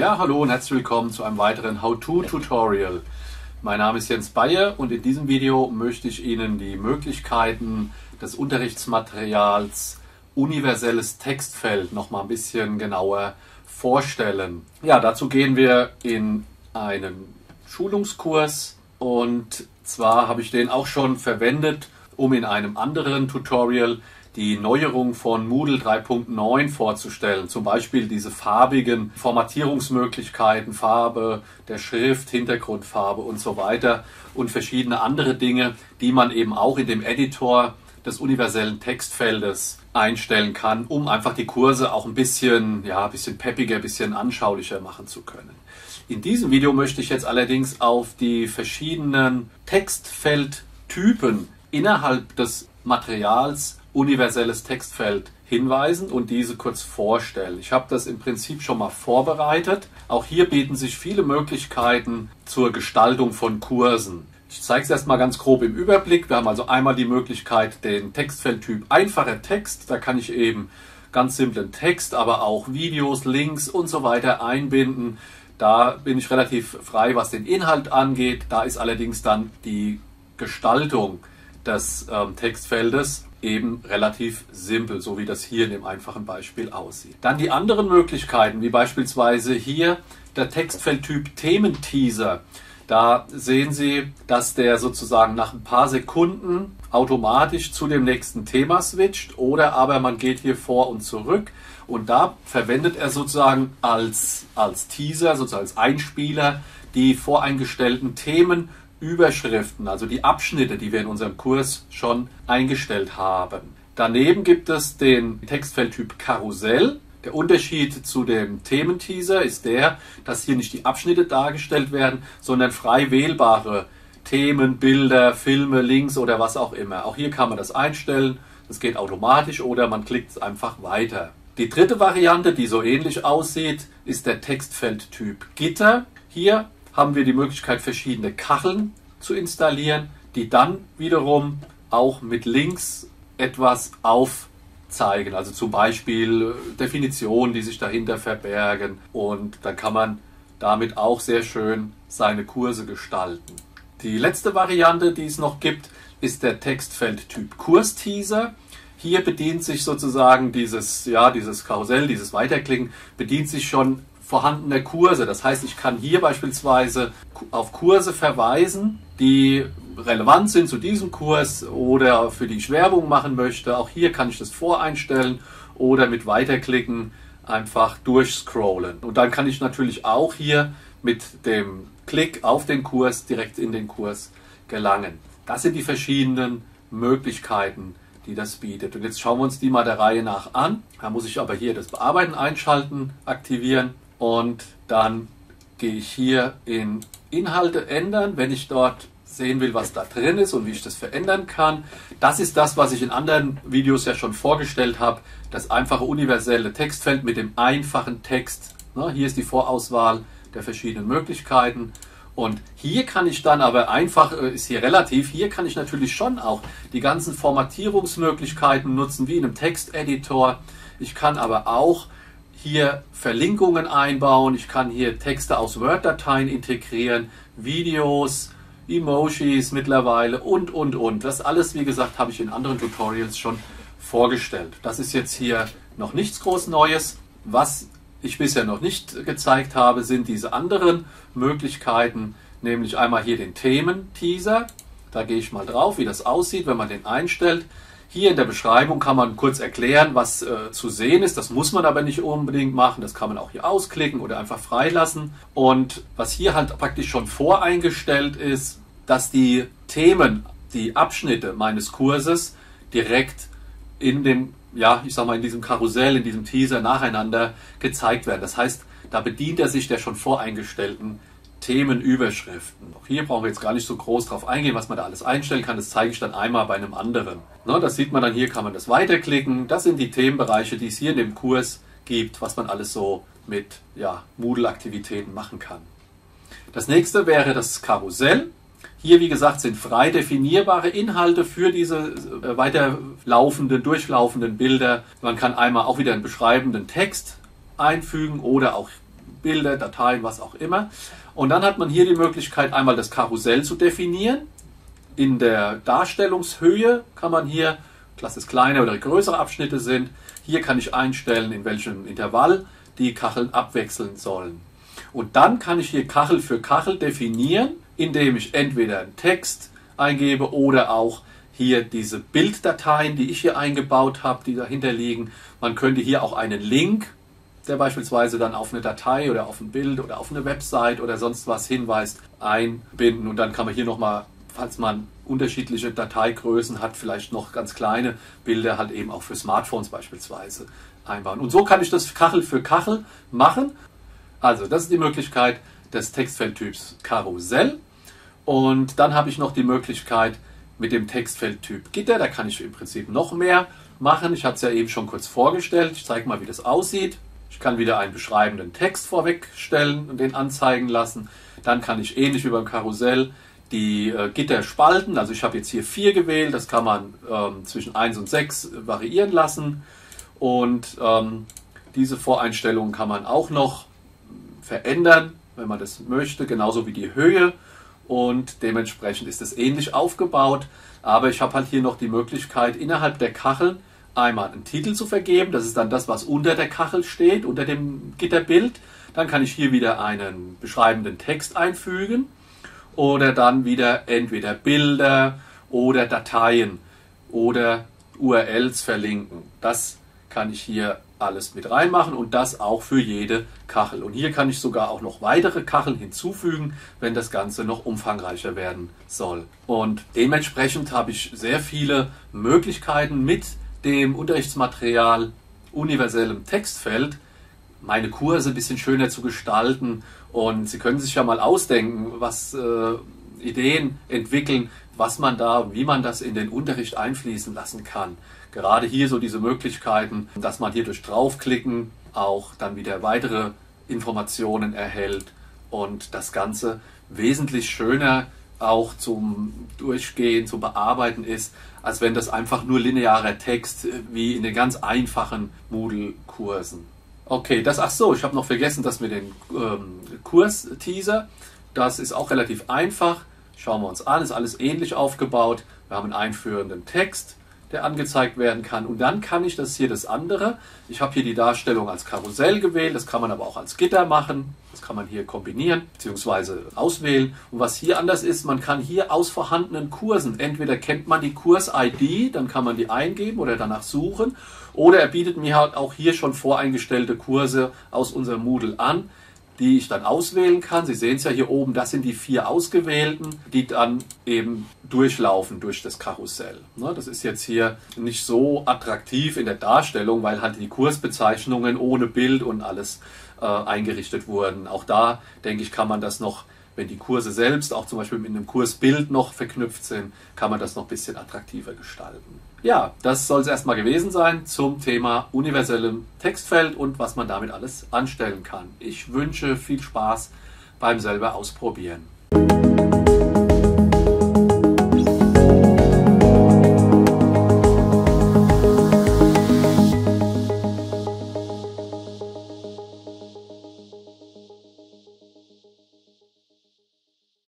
Ja, hallo und herzlich willkommen zu einem weiteren How-To-Tutorial. Mein Name ist Jens Bayer und in diesem Video möchte ich Ihnen die Möglichkeiten des Unterrichtsmaterials universelles Textfeld noch mal ein bisschen genauer vorstellen. Ja, dazu gehen wir in einen Schulungskurs und zwar habe ich den auch schon verwendet, um in einem anderen Tutorial die Neuerung von Moodle 3.9 vorzustellen. Zum Beispiel diese farbigen Formatierungsmöglichkeiten, Farbe der Schrift, Hintergrundfarbe und so weiter und verschiedene andere Dinge, die man eben auch in dem Editor des universellen Textfeldes einstellen kann, um einfach die Kurse auch ein bisschen, ja, ein bisschen peppiger, ein bisschen anschaulicher machen zu können. In diesem Video möchte ich jetzt allerdings auf die verschiedenen Textfeldtypen innerhalb des Materials universelles Textfeld hinweisen und diese kurz vorstellen. Ich habe das im Prinzip schon mal vorbereitet. Auch hier bieten sich viele Möglichkeiten zur Gestaltung von Kursen. Ich zeige es erstmal ganz grob im Überblick. Wir haben also einmal die Möglichkeit, den Textfeldtyp einfacher Text. Da kann ich eben ganz simplen Text, aber auch Videos, Links und so weiter einbinden. Da bin ich relativ frei, was den Inhalt angeht. Da ist allerdings dann die Gestaltung des ähm, Textfeldes eben relativ simpel, so wie das hier in dem einfachen Beispiel aussieht. Dann die anderen Möglichkeiten, wie beispielsweise hier der Textfeldtyp Thementeaser. Da sehen Sie, dass der sozusagen nach ein paar Sekunden automatisch zu dem nächsten Thema switcht oder aber man geht hier vor und zurück und da verwendet er sozusagen als, als Teaser, sozusagen als Einspieler die voreingestellten Themen Überschriften, also die Abschnitte, die wir in unserem Kurs schon eingestellt haben. Daneben gibt es den Textfeldtyp Karussell. Der Unterschied zu dem Thementeaser ist der, dass hier nicht die Abschnitte dargestellt werden, sondern frei wählbare Themen, Bilder, Filme, Links oder was auch immer. Auch hier kann man das einstellen. Das geht automatisch oder man klickt einfach weiter. Die dritte Variante, die so ähnlich aussieht, ist der Textfeldtyp Gitter. Hier haben wir die Möglichkeit, verschiedene Kacheln zu installieren, die dann wiederum auch mit Links etwas aufzeigen. Also zum Beispiel äh, Definitionen, die sich dahinter verbergen. Und dann kann man damit auch sehr schön seine Kurse gestalten. Die letzte Variante, die es noch gibt, ist der Textfeldtyp Kursteaser. Hier bedient sich sozusagen dieses, ja, dieses Karussell, dieses Weiterklicken, bedient sich schon vorhandener Kurse. Das heißt, ich kann hier beispielsweise auf Kurse verweisen, die relevant sind zu diesem Kurs oder für die ich Werbung machen möchte. Auch hier kann ich das voreinstellen oder mit Weiterklicken einfach durchscrollen. Und dann kann ich natürlich auch hier mit dem Klick auf den Kurs direkt in den Kurs gelangen. Das sind die verschiedenen Möglichkeiten, die das bietet. Und jetzt schauen wir uns die mal der Reihe nach an. Da muss ich aber hier das Bearbeiten einschalten, aktivieren und dann gehe ich hier in Inhalte ändern, wenn ich dort sehen will, was da drin ist und wie ich das verändern kann. Das ist das, was ich in anderen Videos ja schon vorgestellt habe. Das einfache universelle Textfeld mit dem einfachen Text. Hier ist die Vorauswahl der verschiedenen Möglichkeiten. Und hier kann ich dann aber einfach, äh, ist hier relativ, hier kann ich natürlich schon auch die ganzen Formatierungsmöglichkeiten nutzen, wie in einem Texteditor. Ich kann aber auch hier Verlinkungen einbauen, ich kann hier Texte aus Word-Dateien integrieren, Videos, Emojis mittlerweile und, und, und. Das alles, wie gesagt, habe ich in anderen Tutorials schon vorgestellt. Das ist jetzt hier noch nichts groß Neues. Was ich bisher noch nicht gezeigt habe, sind diese anderen Möglichkeiten, nämlich einmal hier den Themen-Teaser. Da gehe ich mal drauf, wie das aussieht, wenn man den einstellt. Hier in der Beschreibung kann man kurz erklären, was äh, zu sehen ist. Das muss man aber nicht unbedingt machen. Das kann man auch hier ausklicken oder einfach freilassen. Und was hier halt praktisch schon voreingestellt ist, dass die Themen, die Abschnitte meines Kurses direkt in dem, ja, ich sag mal, in diesem Karussell, in diesem Teaser nacheinander gezeigt werden. Das heißt, da bedient er sich der schon voreingestellten Themenüberschriften. Auch hier brauchen wir jetzt gar nicht so groß drauf eingehen, was man da alles einstellen kann. Das zeige ich dann einmal bei einem anderen. Ne, das sieht man dann hier, kann man das weiterklicken. Das sind die Themenbereiche, die es hier in dem Kurs gibt, was man alles so mit ja, Moodle-Aktivitäten machen kann. Das nächste wäre das Karussell. Hier, wie gesagt, sind frei definierbare Inhalte für diese äh, weiterlaufenden, durchlaufenden Bilder. Man kann einmal auch wieder einen beschreibenden Text einfügen oder auch Bilder, Dateien, was auch immer. Und dann hat man hier die Möglichkeit, einmal das Karussell zu definieren. In der Darstellungshöhe kann man hier, dass es kleine oder größere Abschnitte sind, hier kann ich einstellen, in welchem Intervall die Kacheln abwechseln sollen. Und dann kann ich hier Kachel für Kachel definieren, indem ich entweder einen Text eingebe oder auch hier diese Bilddateien, die ich hier eingebaut habe, die dahinter liegen. Man könnte hier auch einen Link, der beispielsweise dann auf eine Datei oder auf ein Bild oder auf eine Website oder sonst was hinweist, einbinden. Und dann kann man hier nochmal, falls man unterschiedliche Dateigrößen hat, vielleicht noch ganz kleine Bilder halt eben auch für Smartphones beispielsweise einbauen. Und so kann ich das Kachel für Kachel machen. Also das ist die Möglichkeit des Textfeldtyps Karussell. Und dann habe ich noch die Möglichkeit mit dem Textfeldtyp Gitter. Da kann ich im Prinzip noch mehr machen. Ich habe es ja eben schon kurz vorgestellt. Ich zeige mal, wie das aussieht. Ich kann wieder einen beschreibenden Text vorwegstellen und den anzeigen lassen. Dann kann ich ähnlich wie beim Karussell die äh, Gitter spalten. Also ich habe jetzt hier vier gewählt. Das kann man ähm, zwischen 1 und 6 variieren lassen. Und ähm, diese Voreinstellungen kann man auch noch verändern, wenn man das möchte, genauso wie die Höhe. Und dementsprechend ist es ähnlich aufgebaut. Aber ich habe halt hier noch die Möglichkeit, innerhalb der Kachel einmal einen Titel zu vergeben. Das ist dann das, was unter der Kachel steht, unter dem Gitterbild. Dann kann ich hier wieder einen beschreibenden Text einfügen oder dann wieder entweder Bilder oder Dateien oder URLs verlinken. Das kann ich hier alles mit reinmachen und das auch für jede Kachel. Und hier kann ich sogar auch noch weitere Kacheln hinzufügen, wenn das Ganze noch umfangreicher werden soll. Und dementsprechend habe ich sehr viele Möglichkeiten mit dem Unterrichtsmaterial universellem Textfeld meine Kurse ein bisschen schöner zu gestalten. Und Sie können sich ja mal ausdenken, was äh, Ideen entwickeln, was man da, wie man das in den Unterricht einfließen lassen kann. Gerade hier so diese Möglichkeiten, dass man hier durch draufklicken auch dann wieder weitere Informationen erhält und das Ganze wesentlich schöner auch zum Durchgehen, zum Bearbeiten ist, als wenn das einfach nur linearer Text äh, wie in den ganz einfachen Moodle-Kursen. Okay, das, ach so, ich habe noch vergessen, das mit dem ähm, Kurs-Teaser. Das ist auch relativ einfach. Schauen wir uns an, ist alles ähnlich aufgebaut. Wir haben einen einführenden Text, der angezeigt werden kann. Und dann kann ich, das hier das andere, ich habe hier die Darstellung als Karussell gewählt, das kann man aber auch als Gitter machen. Das kann man hier kombinieren bzw. auswählen. Und was hier anders ist, man kann hier aus vorhandenen Kursen, entweder kennt man die Kurs-ID, dann kann man die eingeben oder danach suchen, oder er bietet mir halt auch hier schon voreingestellte Kurse aus unserem Moodle an die ich dann auswählen kann. Sie sehen es ja hier oben, das sind die vier ausgewählten, die dann eben durchlaufen durch das Karussell. Ne, das ist jetzt hier nicht so attraktiv in der Darstellung, weil halt die Kursbezeichnungen ohne Bild und alles äh, eingerichtet wurden. Auch da, denke ich, kann man das noch wenn die Kurse selbst auch zum Beispiel mit einem Kursbild noch verknüpft sind, kann man das noch ein bisschen attraktiver gestalten. Ja, das soll es erstmal gewesen sein zum Thema universellem Textfeld und was man damit alles anstellen kann. Ich wünsche viel Spaß beim selber ausprobieren.